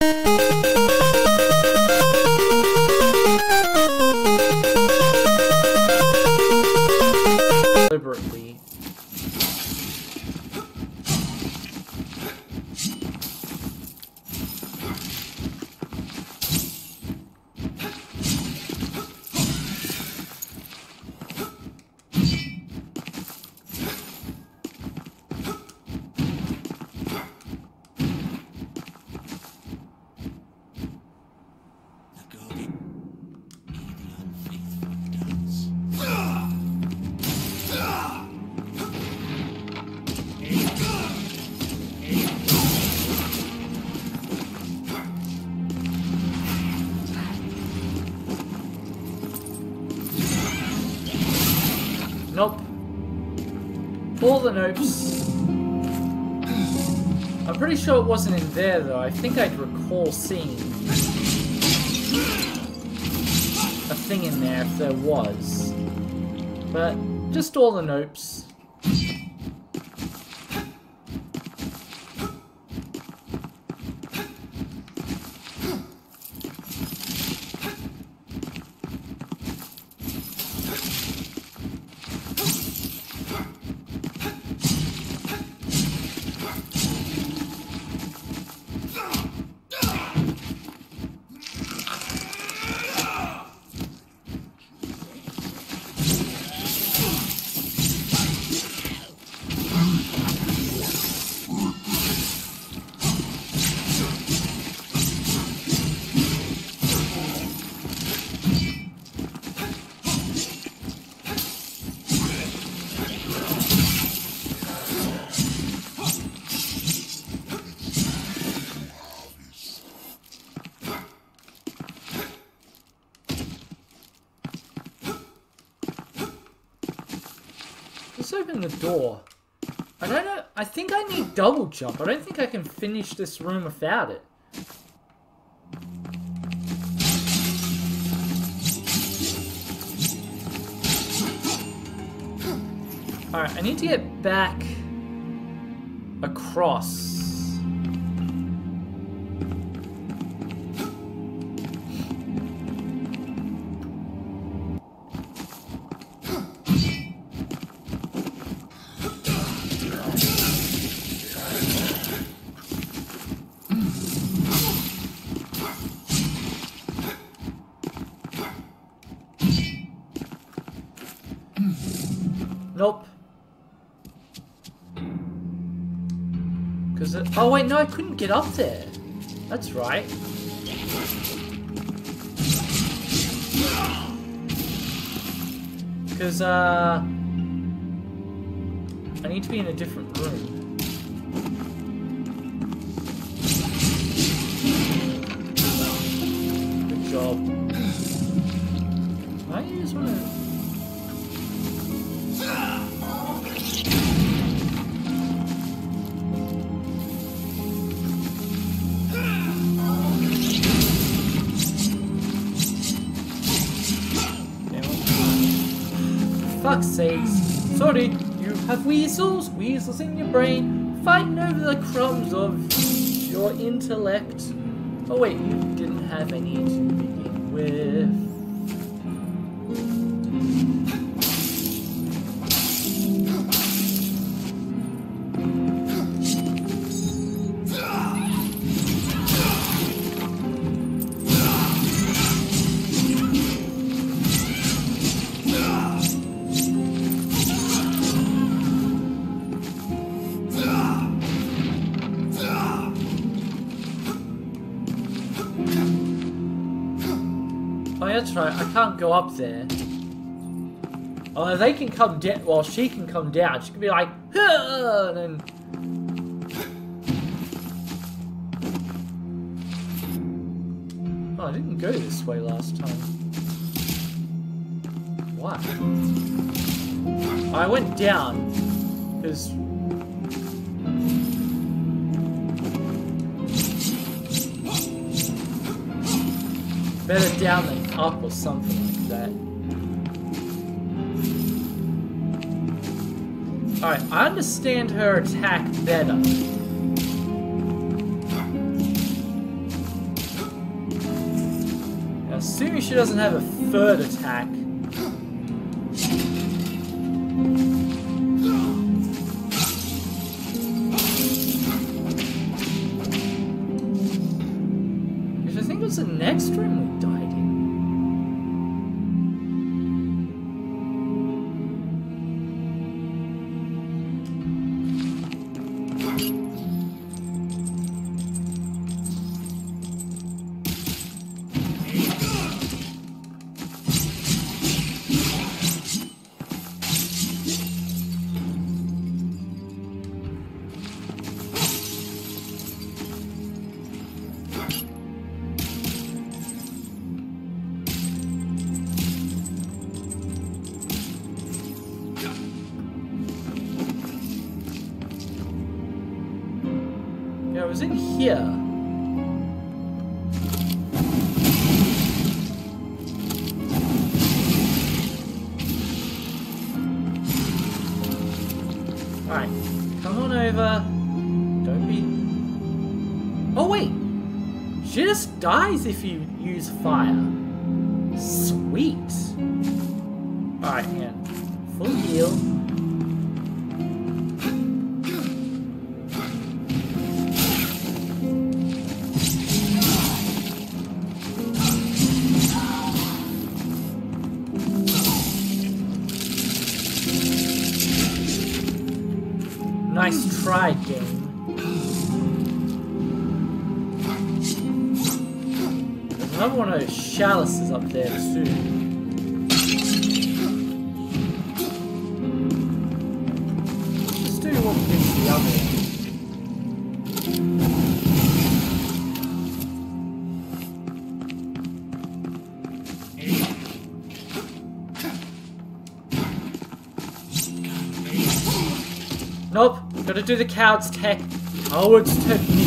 Deliberately. There though. I think I'd recall seeing a thing in there if there was. But just all the notes. The door. I don't know. I think I need double jump. I don't think I can finish this room without it. Alright, I need to get back across. I couldn't get up there. That's right. Cause uh, I need to be in a different room. Good job. I just wanna. fuck's Sorry, you have weasels, weasels in your brain, fighting over the crumbs of your intellect. Oh wait, you didn't have any to begin go up there. Oh, they can come down. Well, she can come down. She can be like, and then. Oh, I didn't go this way last time. Why? I went down because. Better down than up or something like that. Alright, I understand her attack better. Assuming she doesn't have a third attack. Nope, gotta do the coward's tech. Oh, coward's technique.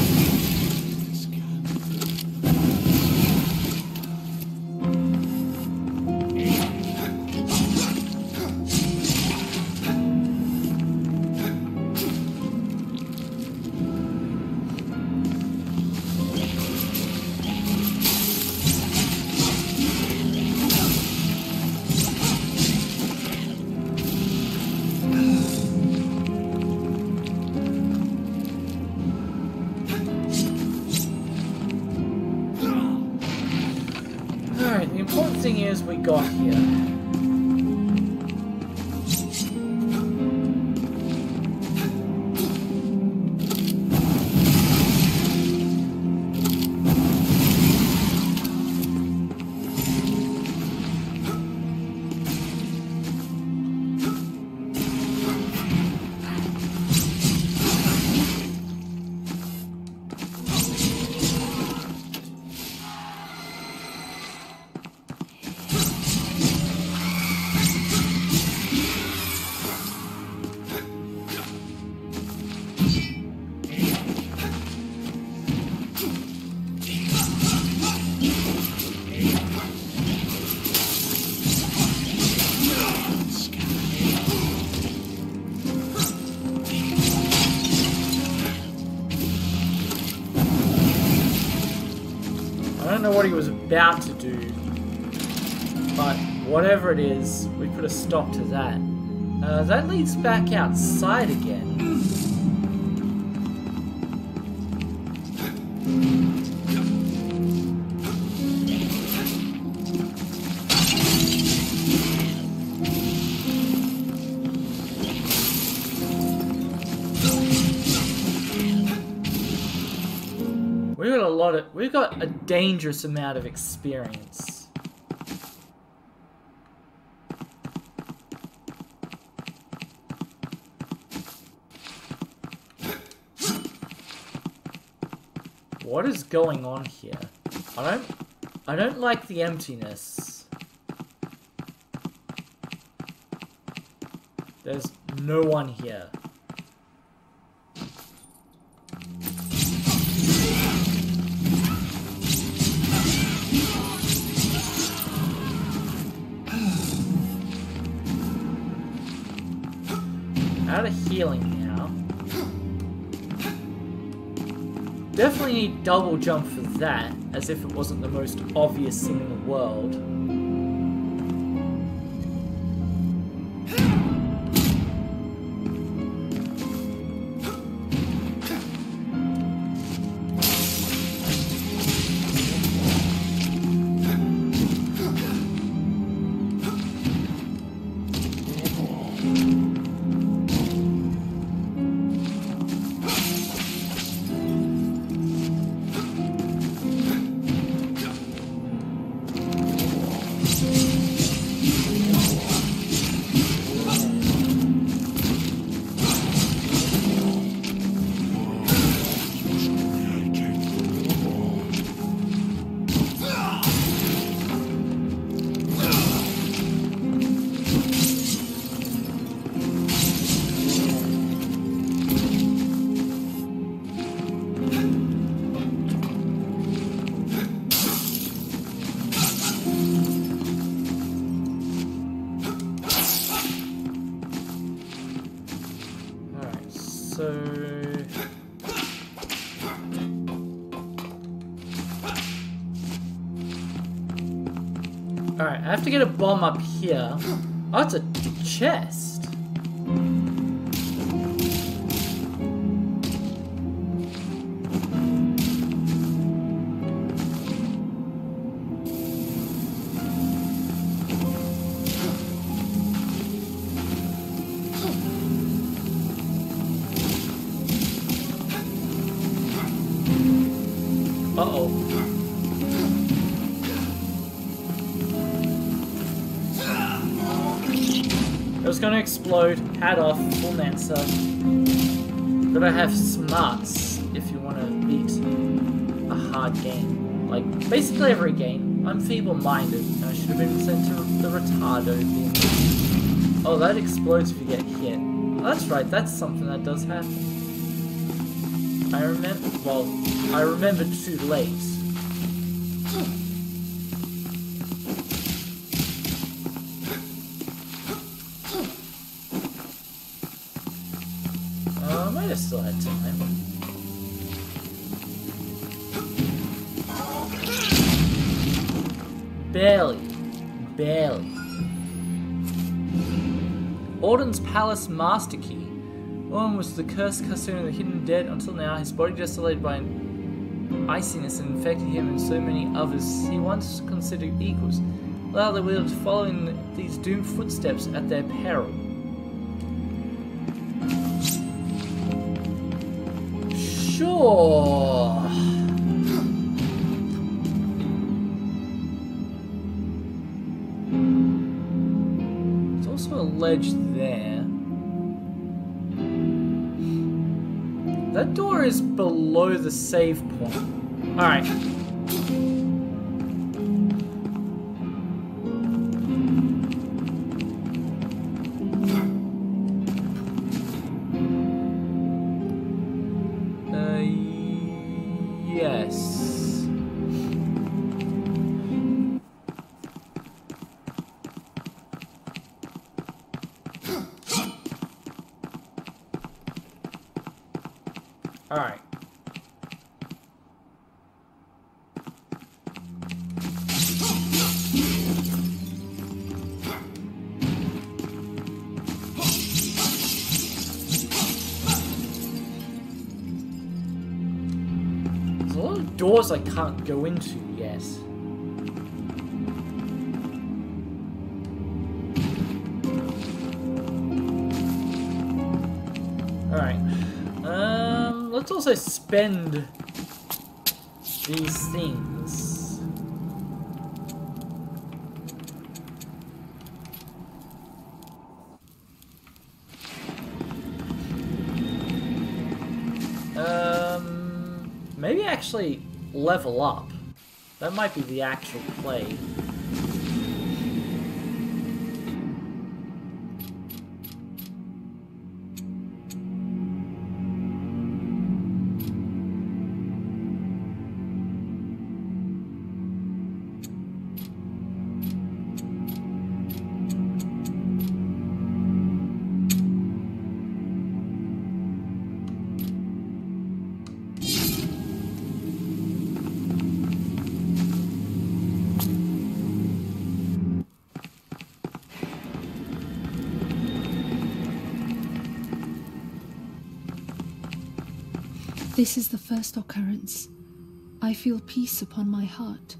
About to do, but whatever it is, we put a stop to that. Uh, that leads back outside again. Dangerous amount of experience. What is going on here? I don't, I don't like the emptiness. There's no one here. Out of healing now. Definitely need double jump for that, as if it wasn't the most obvious thing in the world. Bomb up here. Oh, it's a chest. Was gonna explode. Hat off. Full Mensa. Gotta have smarts if you wanna beat a hard game. Like, basically every game. I'm feeble-minded. and I should have been sent to the retardo thing. Oh, that explodes if you get hit. Oh, that's right, that's something that does happen. I remember, well, I remember too late. Palace Master Key. Owen was the cursed custodian of the hidden dead until now, his body desolated by an iciness and infected him and so many others he once considered equals. Now they were following these doomed footsteps at their peril. Sure. Save point. Alright. I can't go into yet. Alright. Um, let's also spend these things. Um, maybe actually level up. That might be the actual play. This is the first occurrence. I feel peace upon my heart.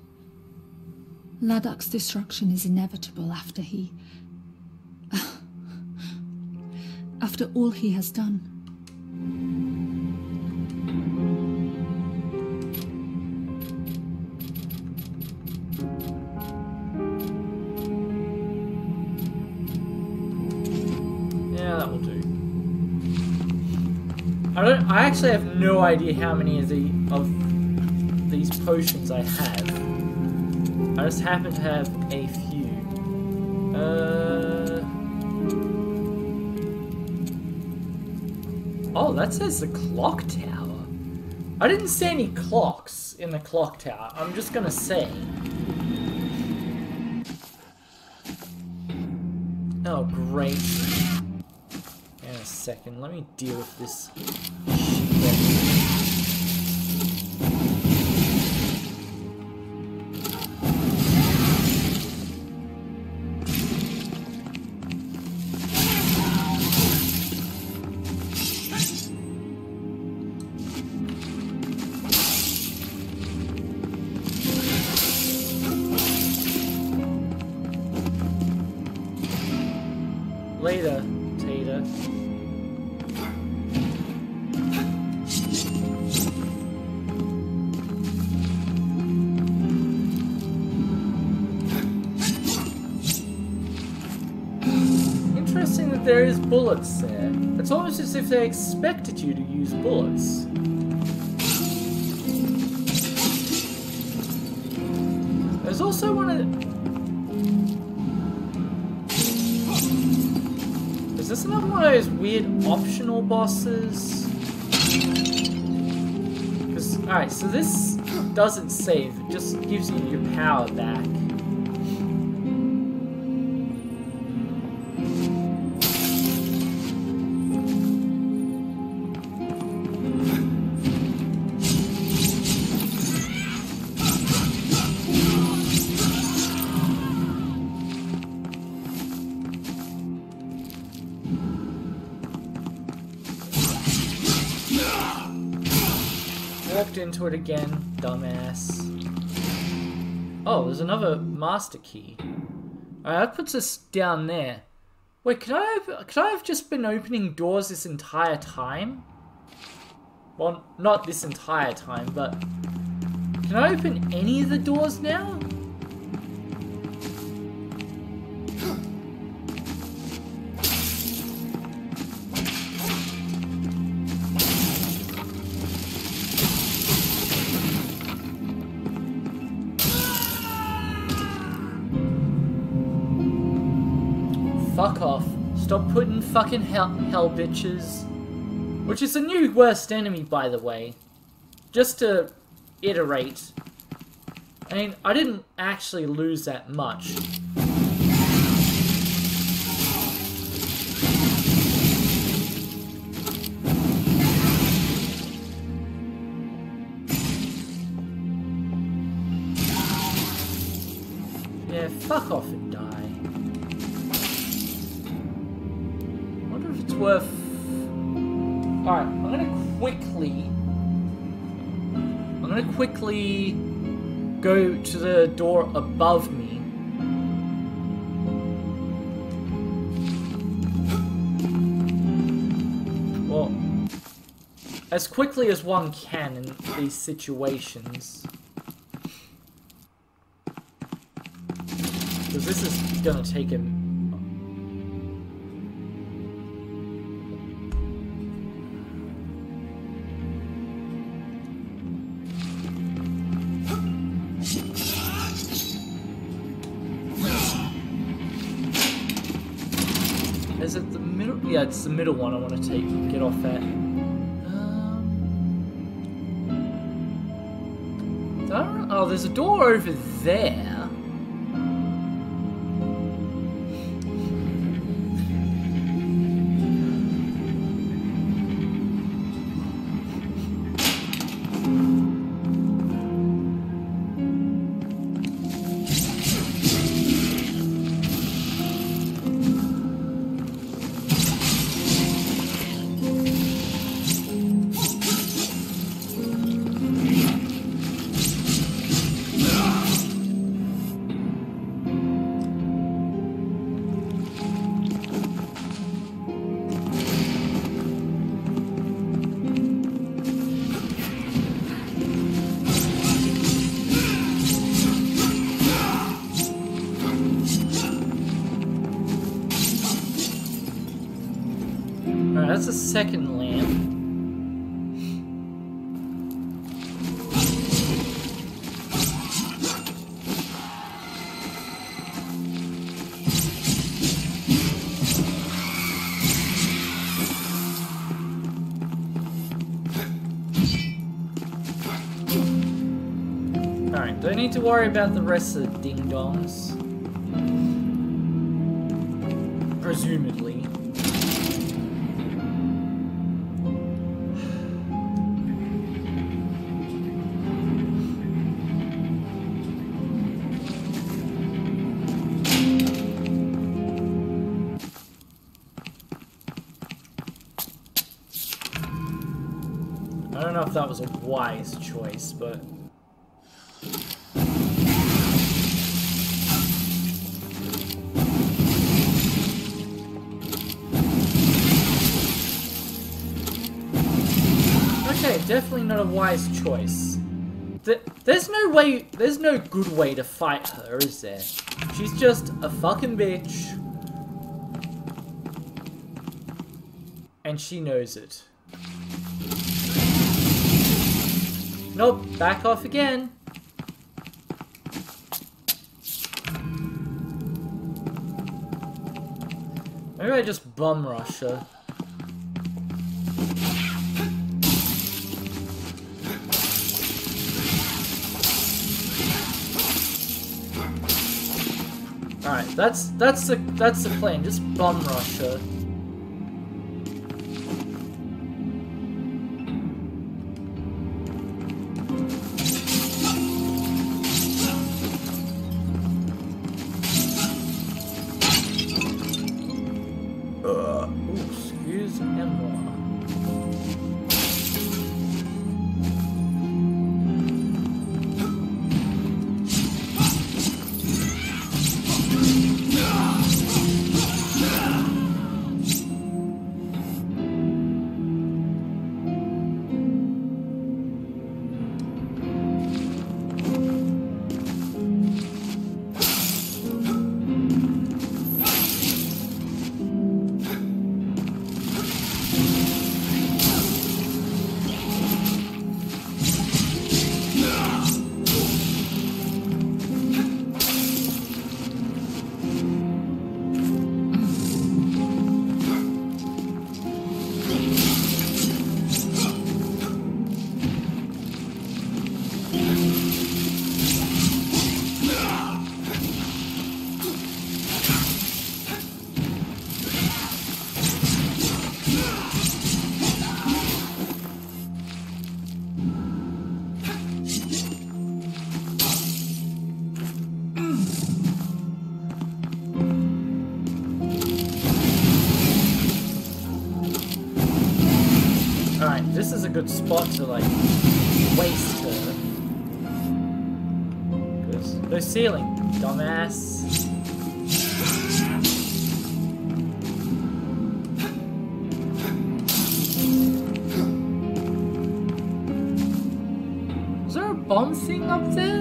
Ladak's destruction is inevitable after he. after all he has done. I actually have no idea how many of the of these potions I have. I just happen to have a few. Uh. Oh, that says the clock tower. I didn't see any clocks in the clock tower. I'm just gonna say. Oh, great. In a second, let me deal with this. Later, Tater. Interesting that there is bullets there. It's almost as if they expected you to use bullets. Of those weird optional bosses? Because, alright, so this doesn't save, it just gives you your power back. It again, dumbass. Oh, there's another master key. Alright, that puts us down there. Wait, could I have could I have just been opening doors this entire time? Well, not this entire time, but can I open any of the doors now? Fucking hell, hell bitches. Which is a new worst enemy, by the way. Just to iterate. I mean, I didn't actually lose that much. Yeah, fuck off Alright, I'm gonna quickly. I'm gonna quickly go to the door above me. Well, as quickly as one can in these situations. Because this is gonna take him Yeah, it's the middle one I want to take. Get off that. Um, oh, there's a door over there. Worry about the rest of the ding-dongs. Presumably. I don't know if that was a wise choice, but... definitely not a wise choice. Th there's no way, there's no good way to fight her, is there? She's just a fucking bitch. And she knows it. Nope, back off again. Maybe I just bum rush her. That's that's the that's the plan. Just bum rush her. Good spot to like waste her. Because no ceiling, dumbass. Is there a bomb thing up there?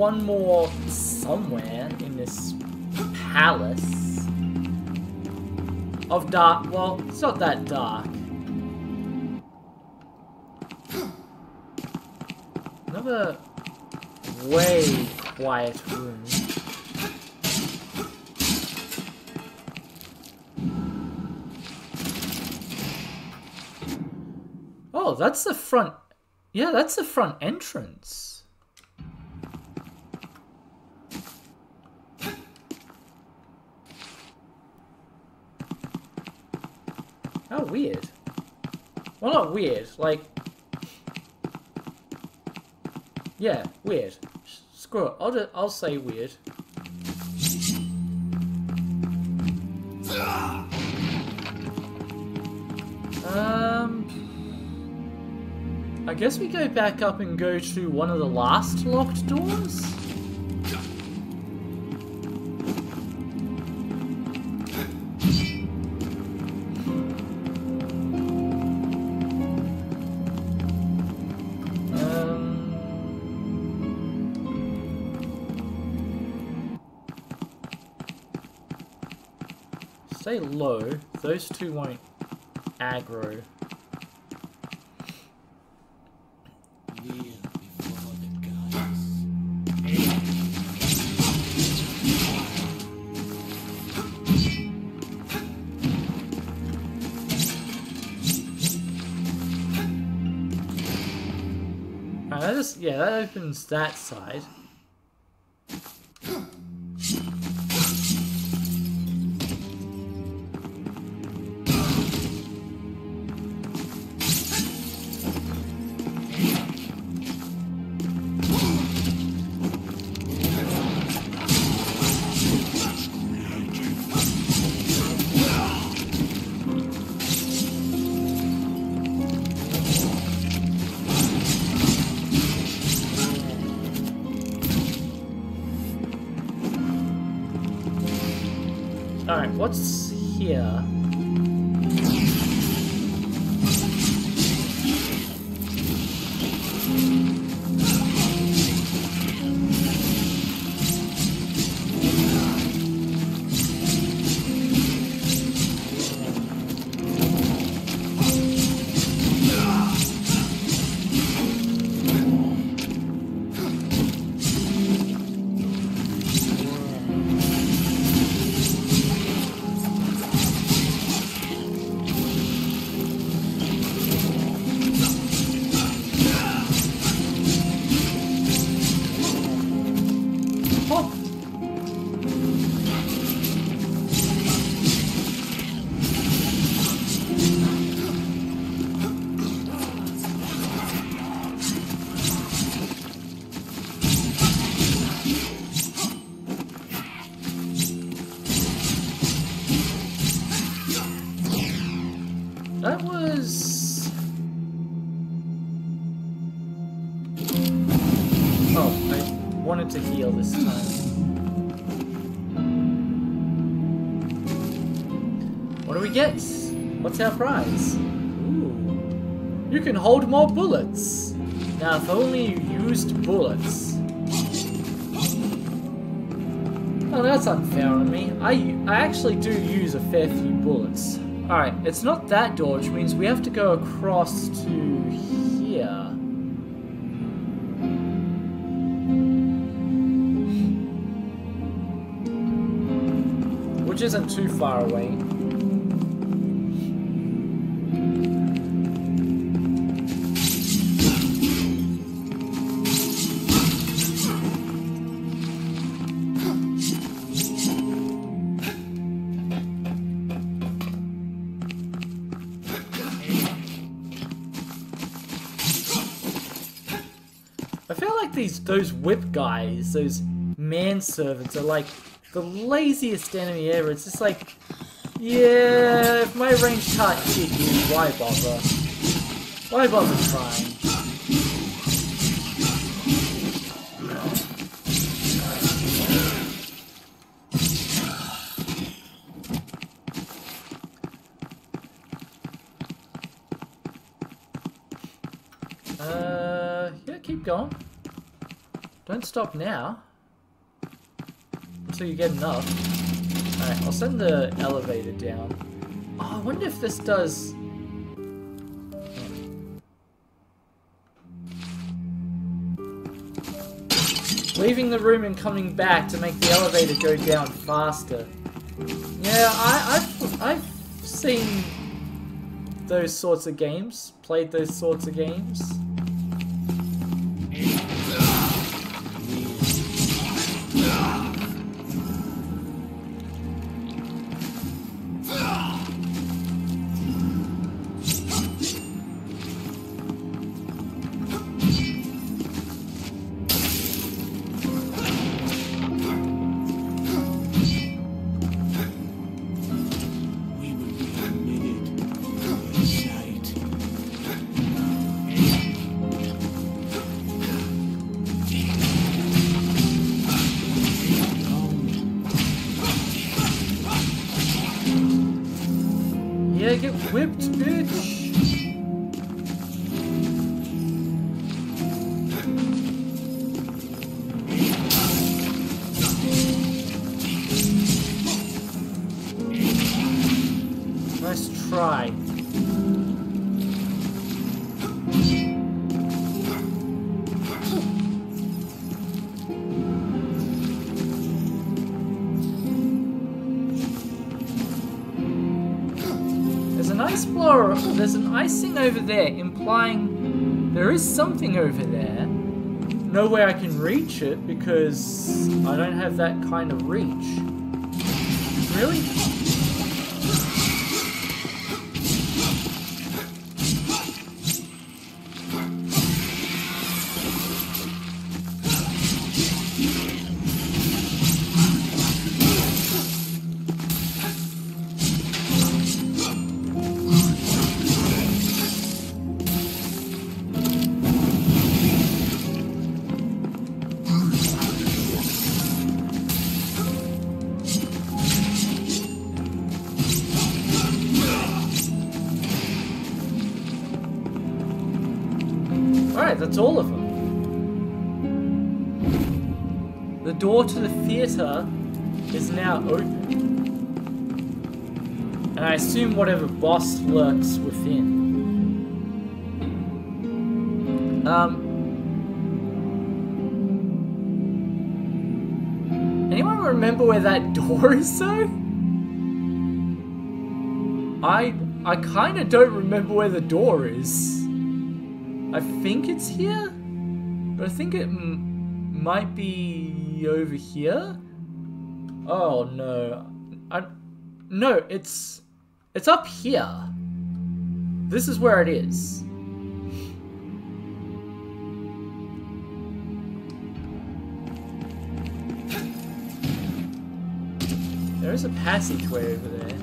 One more somewhere in this palace. Of dark. Well, it's not that dark. Another way quiet room. Oh, that's the front. Yeah, that's the front entrance. How weird. Well, not weird, like... Yeah, weird. Screw it, I'll, just, I'll say weird. Um... I guess we go back up and go to one of the last locked doors? Stay low. Those two won't aggro. That just, yeah, that opens that side. That was... Oh, I wanted to heal this time. What do we get? What's our prize? Ooh. You can hold more bullets. Now, if only you used bullets. Oh, that's unfair on me. I, I actually do use a fair few bullets. Alright, it's not that door, which means we have to go across to here. Which isn't too far away. These those whip guys, those manservants, are like the laziest enemy ever. It's just like, yeah, if my range can't hit you, why bother? Why bother trying? Don't stop now. Until you get enough. Alright, I'll send the elevator down. Oh, I wonder if this does... Leaving the room and coming back to make the elevator go down faster. Yeah, I, I've, I've seen those sorts of games, played those sorts of games. Yeah, there, implying there is something over there. No way I can reach it because I don't have that kind of reach. Really? Lurks within. Um. Anyone remember where that door is though? I I kind of don't remember where the door is. I think it's here, but I think it might be over here. Oh no, I no, it's it's up here. This is where it is. There is a passageway over there.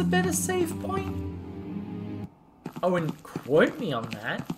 A better save point. Oh, I wouldn't quote me on that.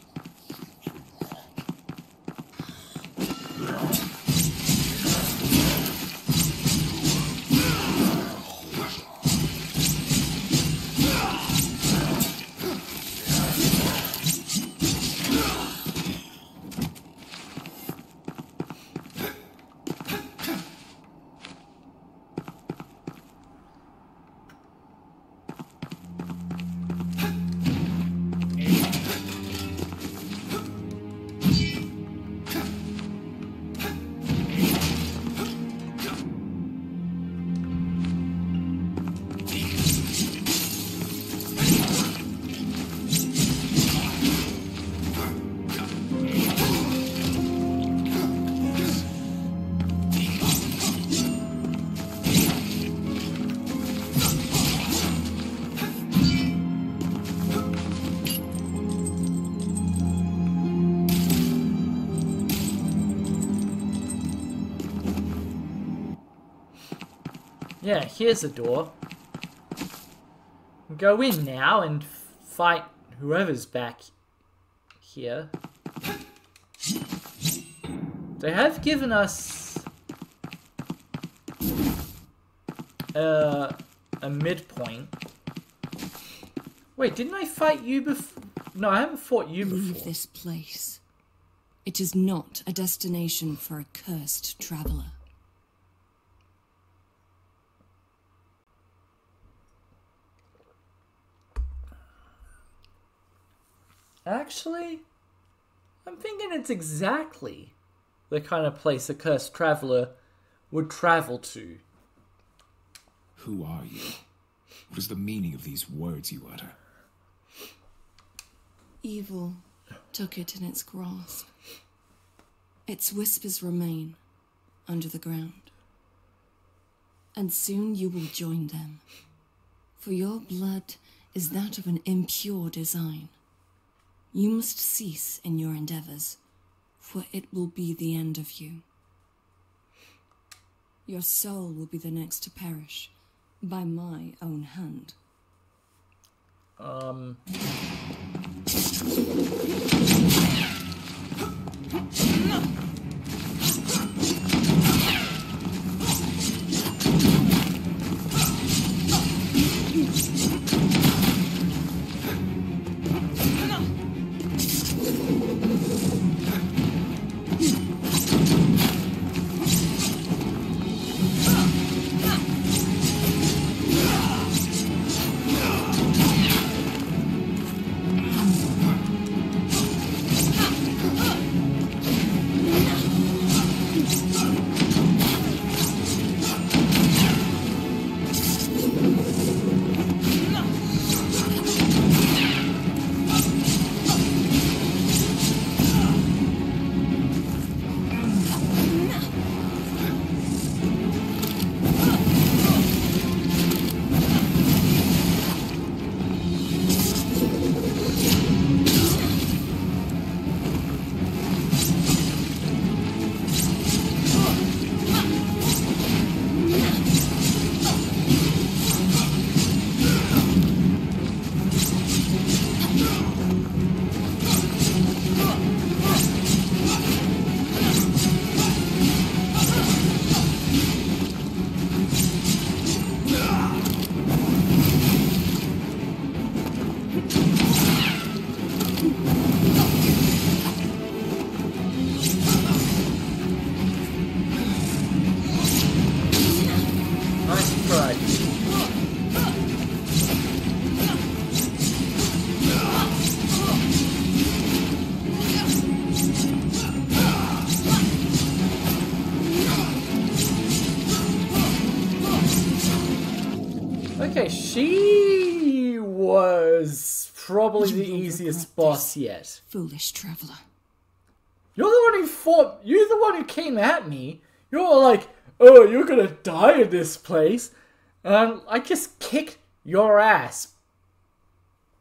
Here's the door. Go in now and fight whoever's back here. They have given us uh, a midpoint. Wait, didn't I fight you before? No, I haven't fought you before. Leave this place. It is not a destination for a cursed traveler. Actually, I'm thinking it's exactly the kind of place a cursed traveler would travel to. Who are you? What is the meaning of these words you utter? Evil took it in its grasp. Its whispers remain, under the ground. And soon you will join them. For your blood is that of an impure design. You must cease in your endeavors, for it will be the end of you. Your soul will be the next to perish by my own hand. Um. Was probably You the easiest boss yet. Foolish traveler. You're the one who fought. You're the one who came at me. You're like, oh, you're gonna die in this place, and I just kicked your ass.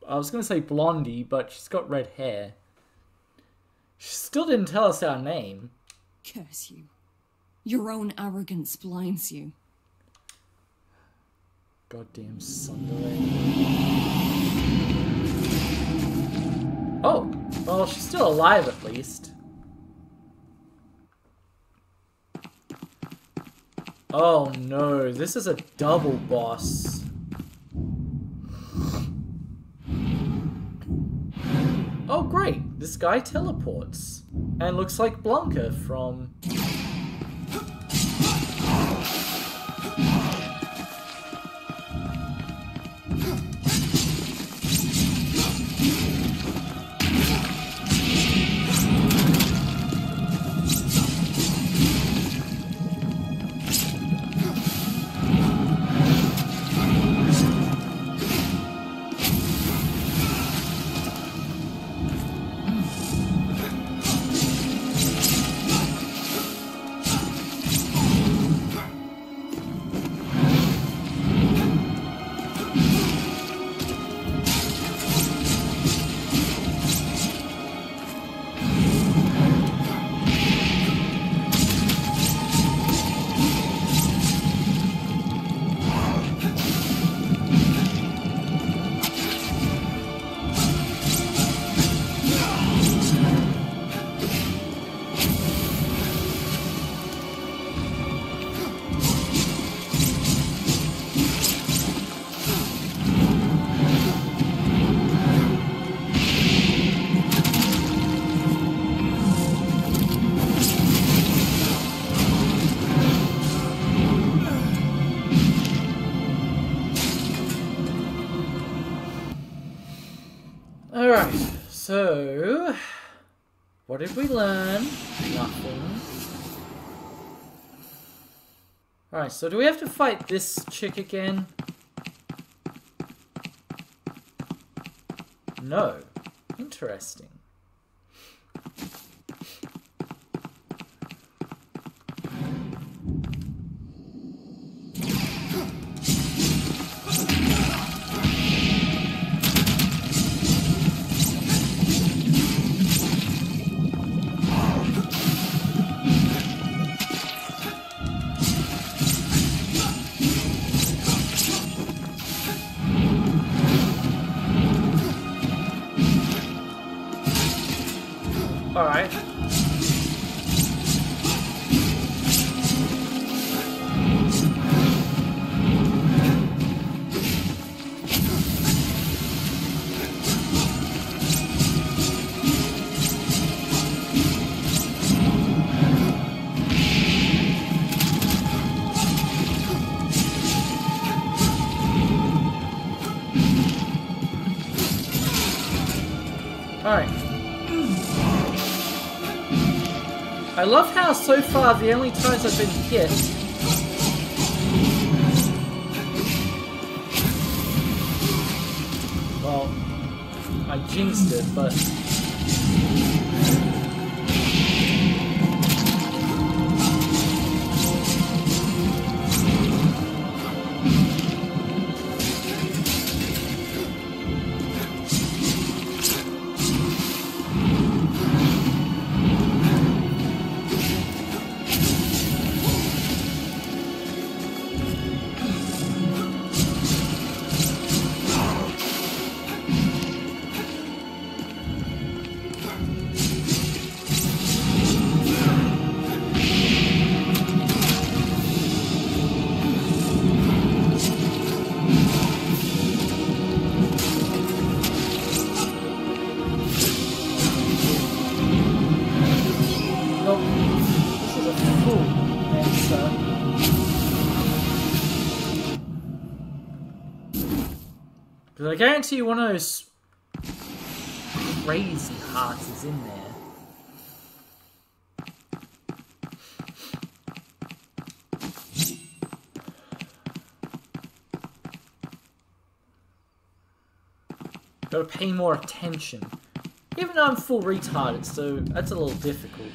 I was gonna say Blondie, but she's got red hair. She still didn't tell us our name. Curse you. Your own arrogance blinds you. Goddamn Sunderland. Oh, well, she's still alive at least. Oh no, this is a double boss. Oh great, this guy teleports. And looks like Blanca from... What did we learn? Nothing. Alright, so do we have to fight this chick again? No. Interesting. Alright. How so far the only times I've been hit Well, I jinxed it, but I guarantee you one of those crazy hearts is in there. Gotta pay more attention. Even though I'm full retarded, so that's a little difficult.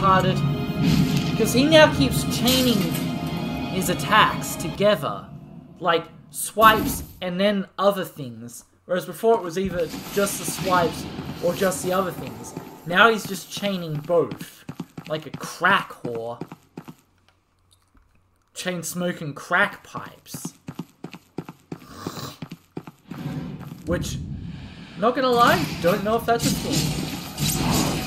Retarded. Because he now keeps chaining his attacks together. Like swipes and then other things. Whereas before it was either just the swipes or just the other things. Now he's just chaining both. Like a crack whore. Chain smoking crack pipes. Which, not gonna lie, don't know if that's a thing.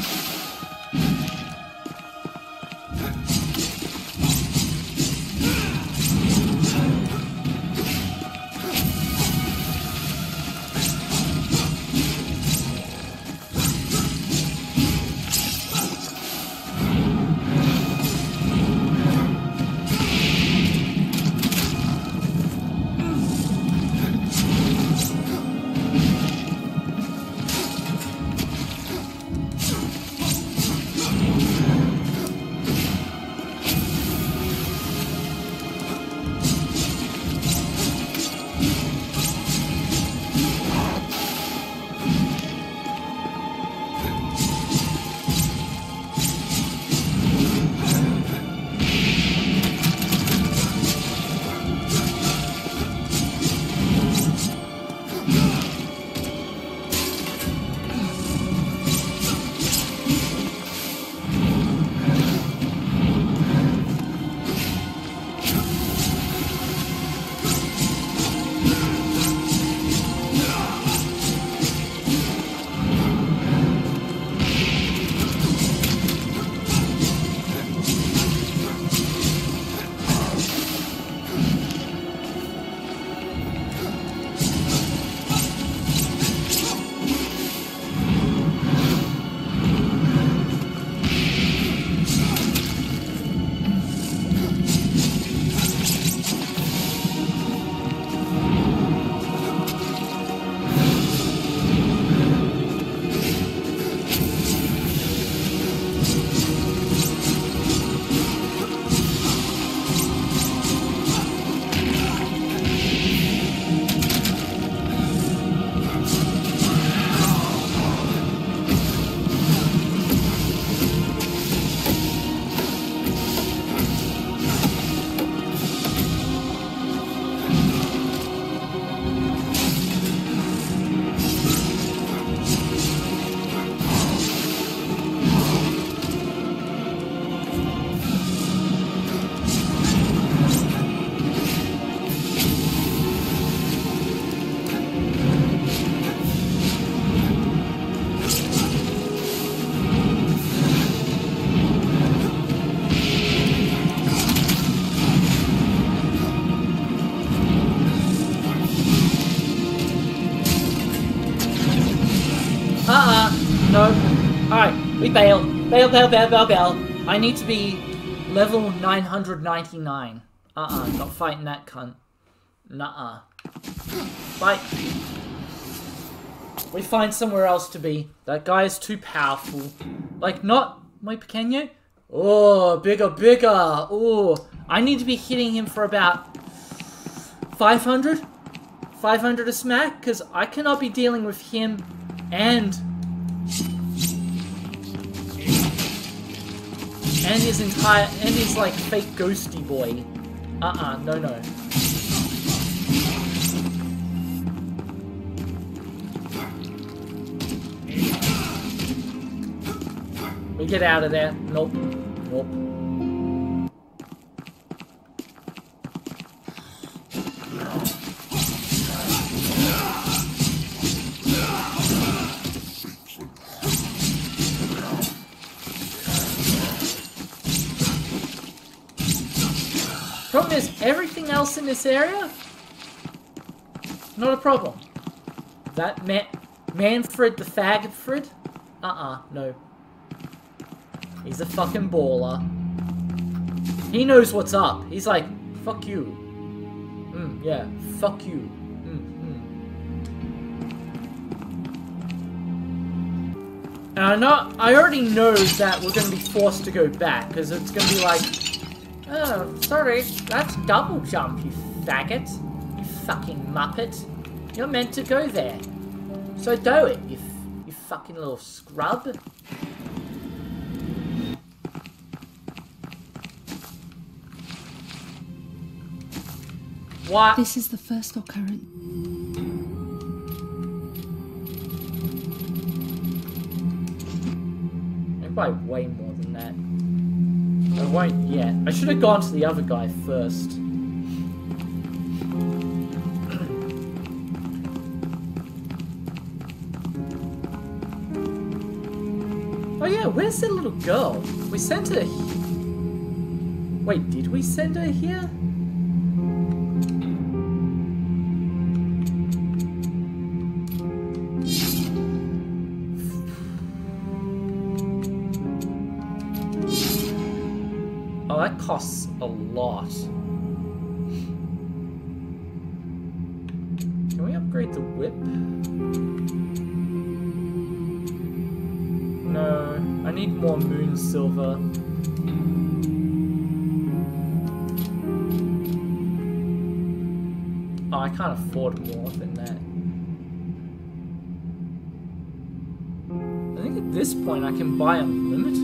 No. Alright, we bail. Bail, bail, bail, bail, bail. I need to be level 999. Uh-uh, not fighting that cunt. Nuh-uh. Fight. We find somewhere else to be. That guy is too powerful. Like, not my pequeño. Oh, bigger, bigger. Oh, I need to be hitting him for about 500? 500 a smack? Because I cannot be dealing with him and... And his entire... And his, like, fake ghosty boy. Uh-uh, no, no. We get out of there. Nope. Nope. Problem is, everything else in this area, not a problem. That Ma Manfred the Fagfred? Uh-uh, no. He's a fucking baller. He knows what's up. He's like, fuck you. Mm, yeah, fuck you. Mm, mm. And I know, I already know that we're to be forced to go back, because it's to be like, oh, sorry, that's double jump, you faggot. You fucking muppet. You're meant to go there. So do it, you, you fucking little scrub. What? This is the first occurrence. Probably way more. Oh, I won't yet. I should have gone to the other guy first. oh yeah, where's the little girl? We sent her... Wait, did we send her here? Lot. Can we upgrade the whip? No, I need more moon silver. Oh, I can't afford more than that. I think at this point I can buy unlimited.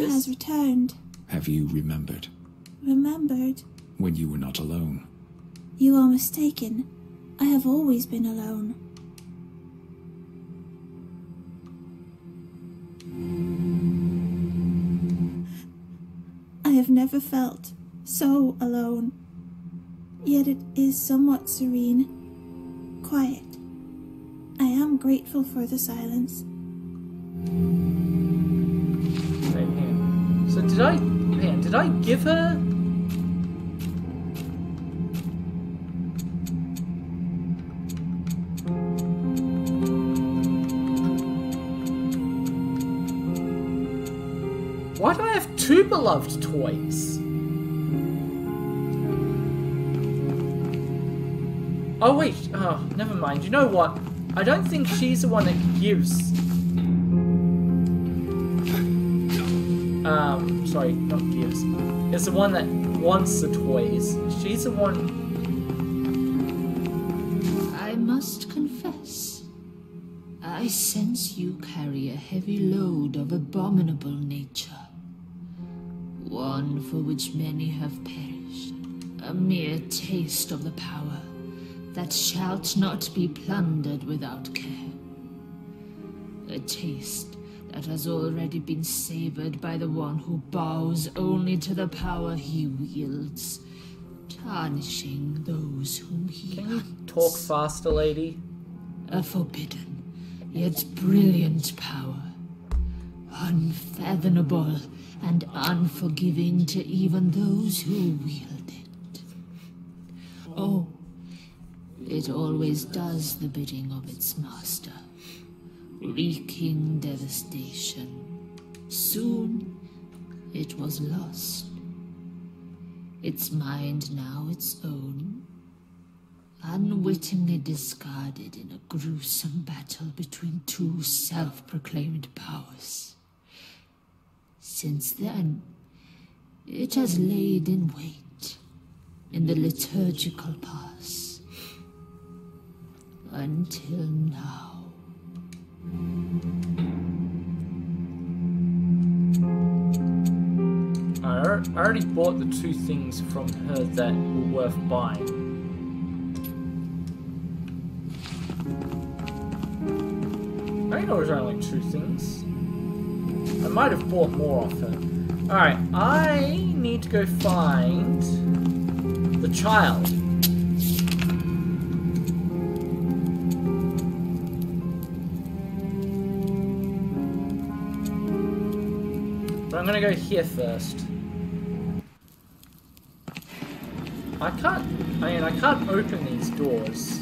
Here she Mr. has returned. Have you remembered Remembered? when you were not alone? You are mistaken. I have always been alone. I have never felt so alone. Yet it is somewhat serene, quiet. I am grateful for the silence. So did I, man, did I give her? Why do I have two beloved toys? Oh wait, oh, never mind. You know what? I don't think she's the one that gives um, sorry, not gives. Is the one that wants the toys. She's the one. I must confess, I sense you carry a heavy load of abominable nature. One for which many have perished. A mere taste of the power that shalt not be plundered without care. A taste that has already been savored by the one who bows only to the power he wields, tarnishing those whom he Can you hunts. talk faster, lady? A forbidden, yet brilliant power, unfathomable and unforgiving to even those who wield it. Oh, it always does the bidding of its master, wreaking devastation. Soon it was lost. Its mind now its own, unwittingly discarded in a gruesome battle between two self proclaimed powers. Since then, it has laid in wait in the liturgical pass until now. I already bought the two things from her that were worth buying. I think it was only two things. I might have bought more off her. Alright, I need to go find the child. I'm gonna go here first. I can't, I mean, I can't open these doors.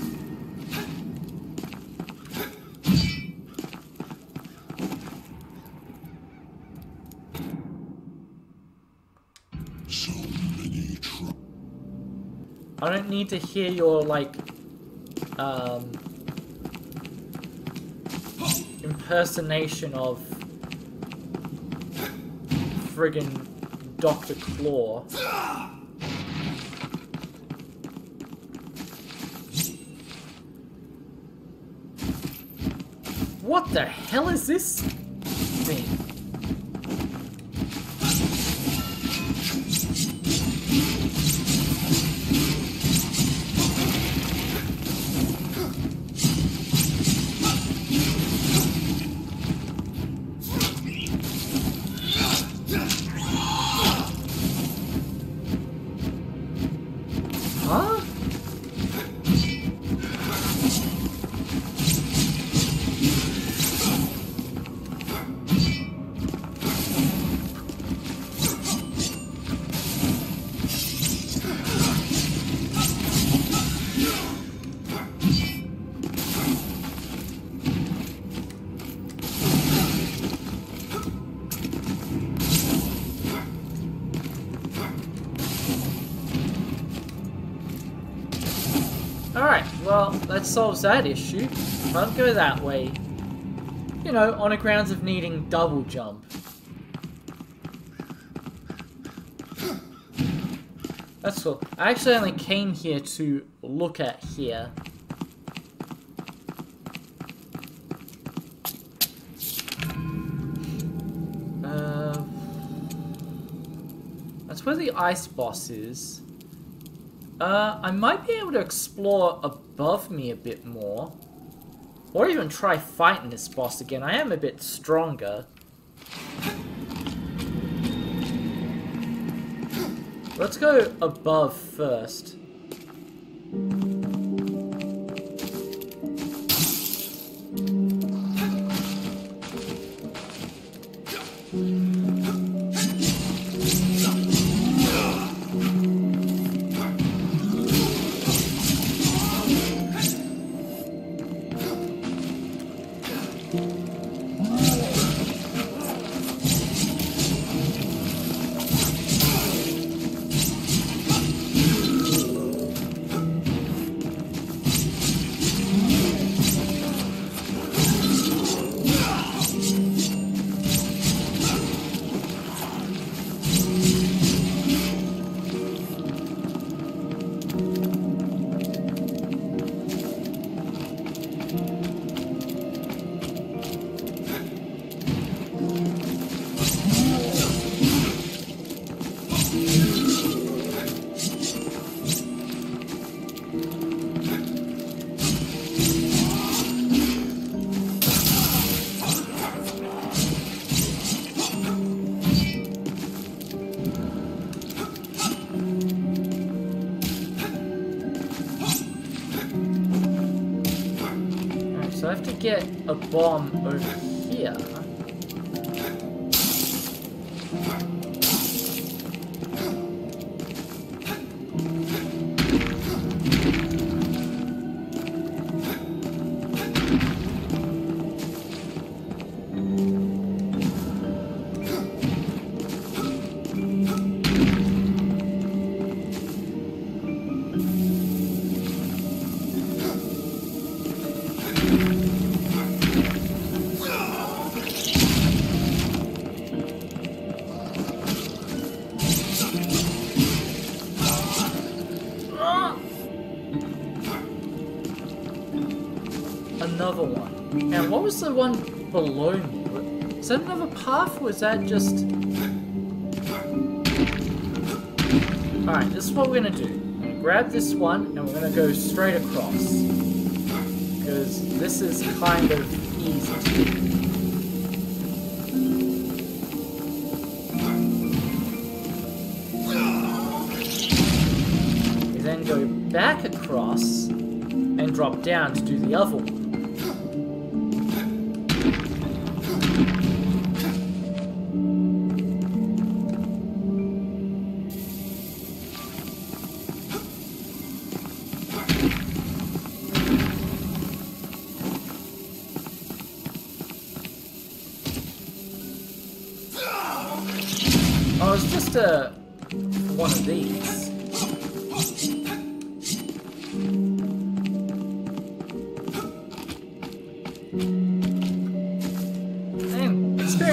I don't need to hear your, like, um, impersonation of friggin' Dr. Claw. What the hell is this thing? Solves that issue. Can't go that way. You know, on the grounds of needing double jump. That's cool. I actually only came here to look at here. Uh, that's where the ice boss is. Uh, I might be able to explore above me a bit more. Or even try fighting this boss again. I am a bit stronger. Let's go above first. Get a bomb over one. And what was the one below me? Is that another path or was that just... Alright, this is what we're gonna do. I'm gonna grab this one and we're gonna go straight across. Because this is kind of easy. Then go back across and drop down to do the other one.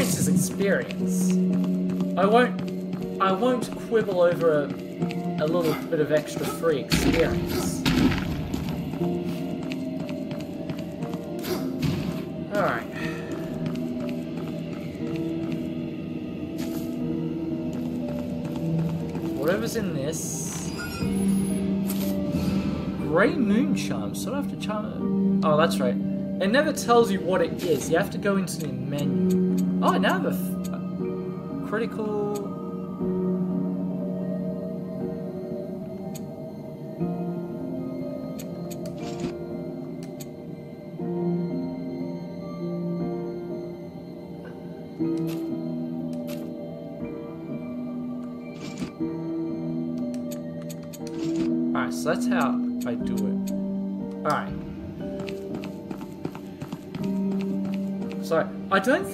Is experience. I won't I won't quibble over a, a little bit of extra free experience. Alright. Whatever's in this. Grey moon charm. So I have to charm. Oh, that's right. It never tells you what it is. You have to go into the menu. Oh, now a critical.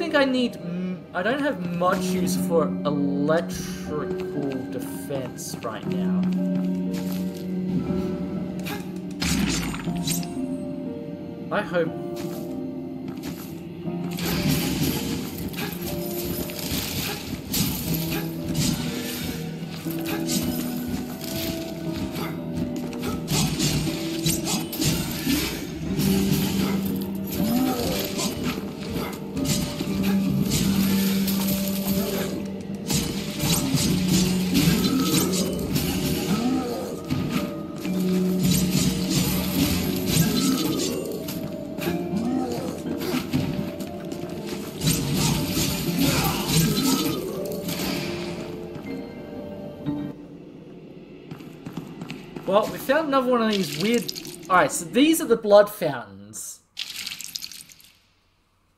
Think I need... I don't have much use for electrical defense right now. I hope... another one of these weird... Alright, so these are the blood fountains.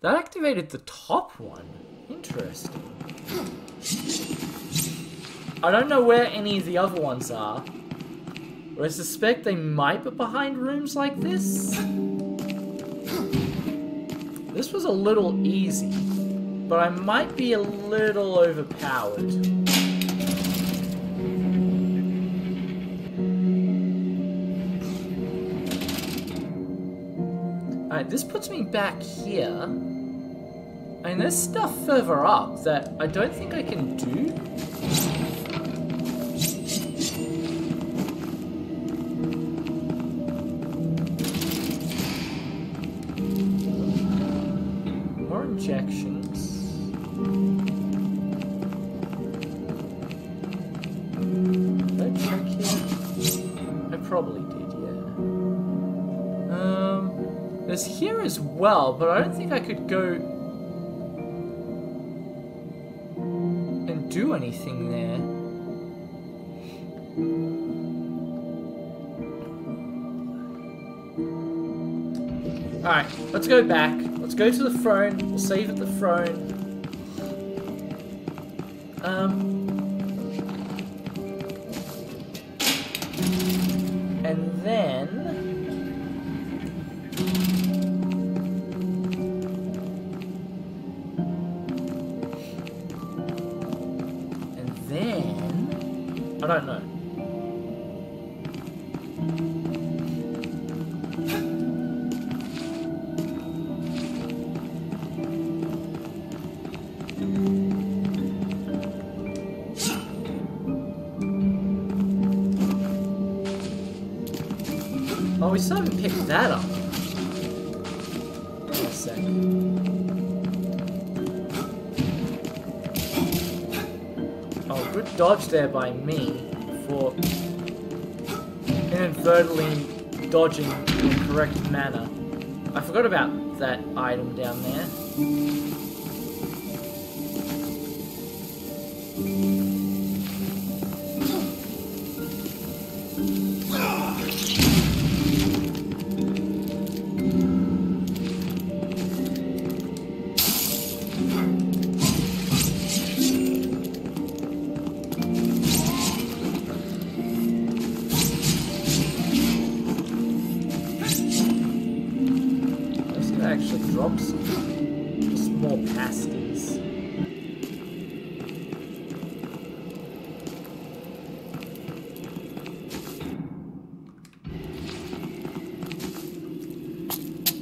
That activated the top one. Interesting. I don't know where any of the other ones are. But I suspect they might be behind rooms like this. This was a little easy. But I might be a little overpowered. Alright, this puts me back here. And there's stuff further up that I don't think I can do. As well, but I don't think I could go and do anything there. Alright, let's go back. Let's go to the throne. We'll save at the throne. Um. There by me for inadvertently dodging in the correct manner. I forgot about that item down there. Actually drops just more pasties.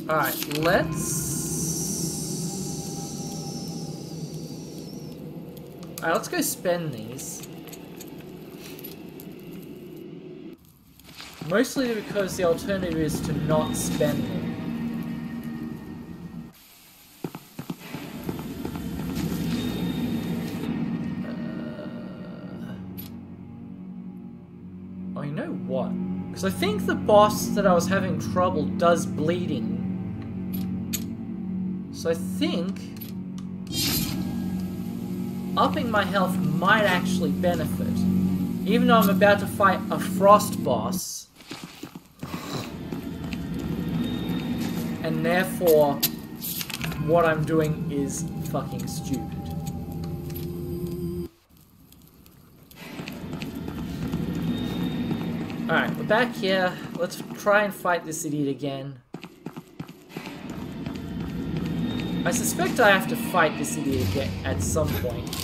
Alright, let's... Alright, let's go spend these. Mostly because the alternative is to not spend them. Because I think the boss that I was having trouble does bleeding. So I think upping my health might actually benefit. Even though I'm about to fight a frost boss. And therefore, what I'm doing is fucking stupid. Back here. Let's try and fight this idiot again. I suspect I have to fight this idiot again at some point.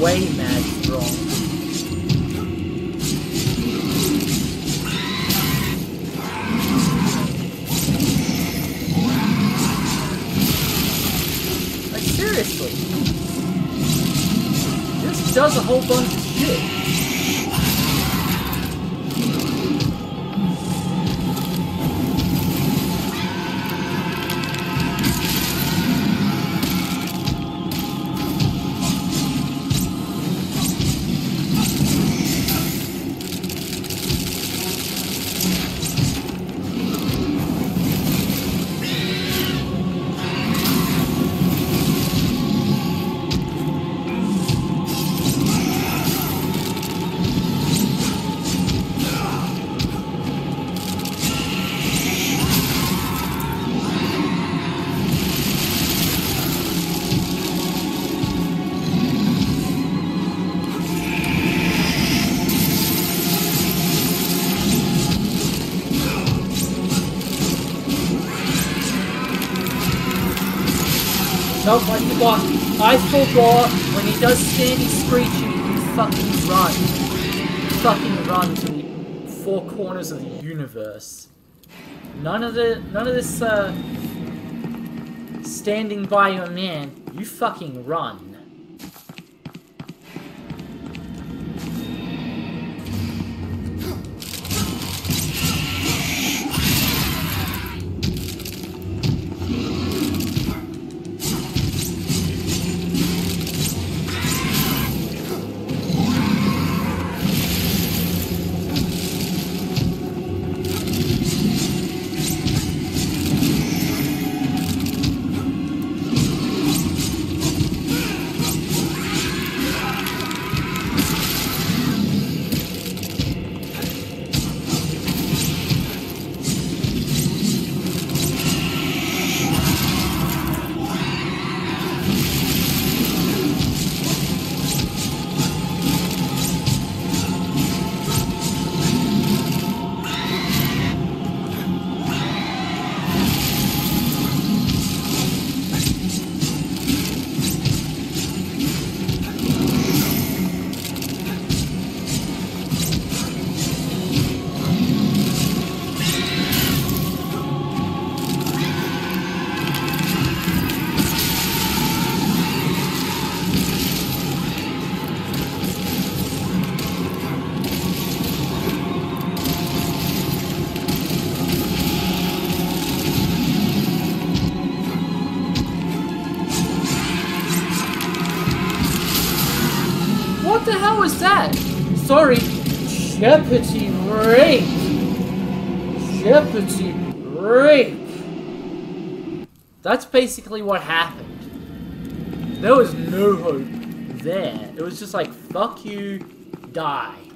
Way mad strong. Like, seriously. This does a whole bunch Nope, I forgot when he does Sandy Screeching, you fucking run. You fucking run to the four corners of the universe. None of the none of this uh standing by your man. You fucking run. Jeopardy rape. Jeopardy rape. That's basically what happened. There was no hope there. It was just like, fuck you, die.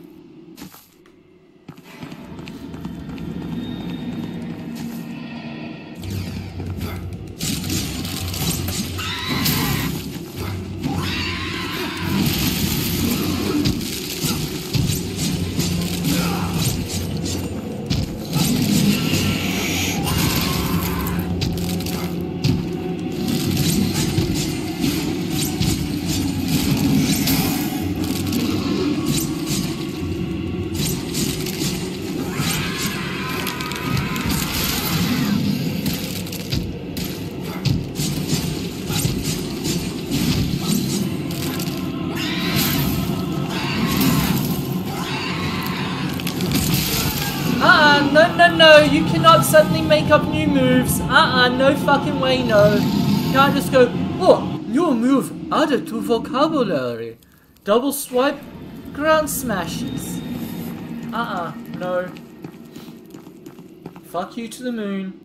You cannot suddenly make up new moves. Uh-uh, no fucking way, no. You can't just go, oh, new move added to vocabulary. Double swipe, ground smashes. Uh-uh, no. Fuck you to the moon.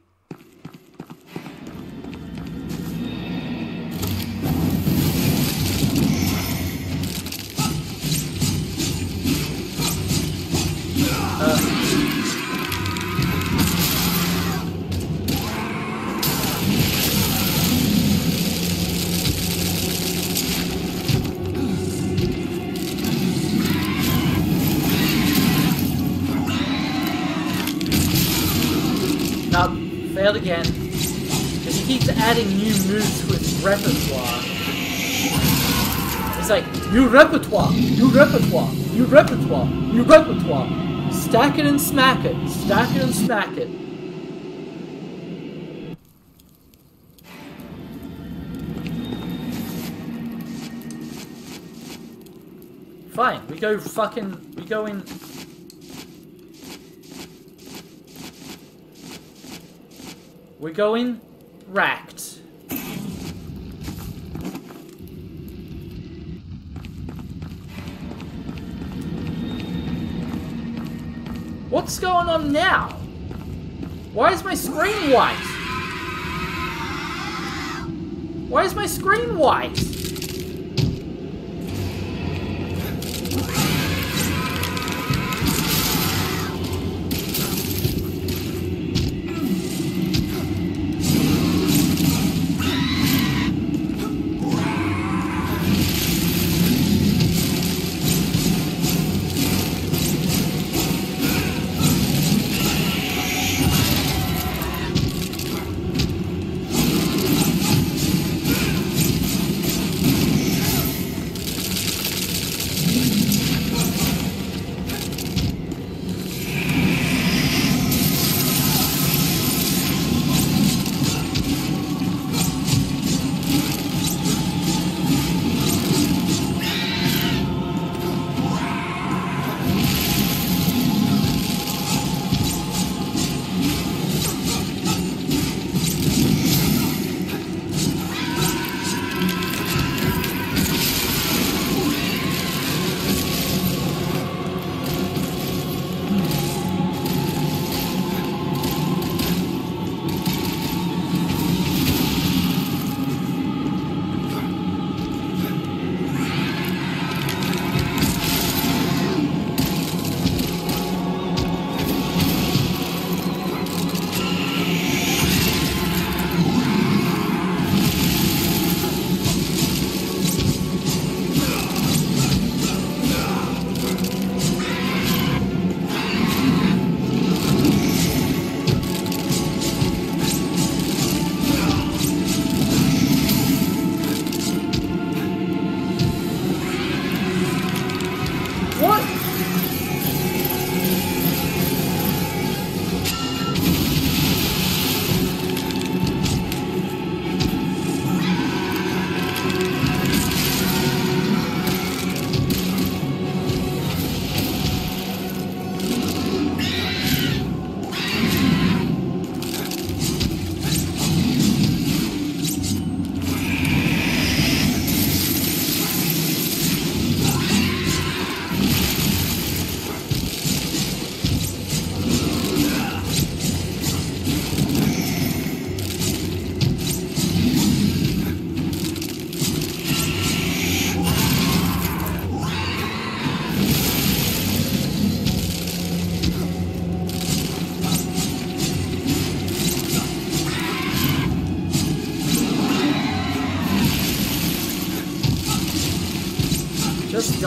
Again. He keeps adding new moves to his repertoire. It's like, new repertoire, new repertoire, new repertoire, new repertoire. Stack it and smack it, stack it and smack it. Fine, we go fucking, we go in We're going racked. What's going on now? Why is my screen white? Why is my screen white?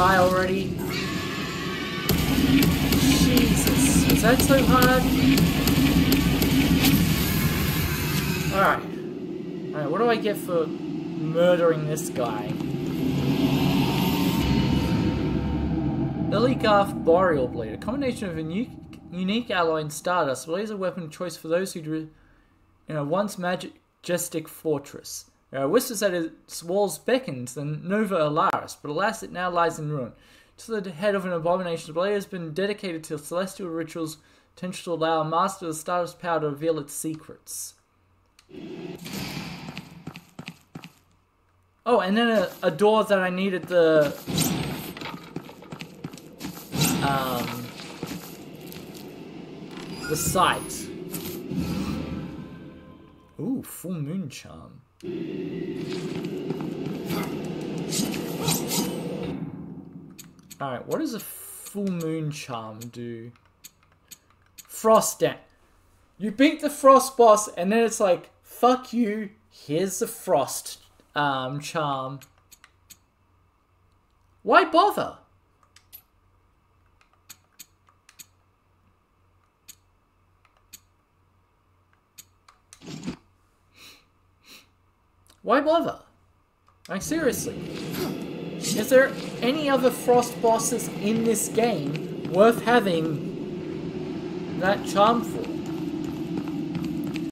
Die already. Jesus, is that so hard? Alright. Alright, what do I get for murdering this guy? Liligarth Boreal Blade, a combination of a unique, unique alloy and stardust, blade is a weapon of choice for those who drew in a once majestic fortress. Are whispers that its walls beckoned the Nova Alaris, but alas, it now lies in ruin. To the head of an abomination, the blade has been dedicated to celestial rituals, potential to allow a master of the stardust power to reveal its secrets. Oh, and then a, a door that I needed the um, the site. Ooh, full moon charm. Alright, what does a full moon charm do? Frost dance. You beat the frost boss, and then it's like, fuck you, here's the frost um, charm. Why bother? Why bother? Like, seriously. Is there any other Frost bosses in this game worth having that charm for?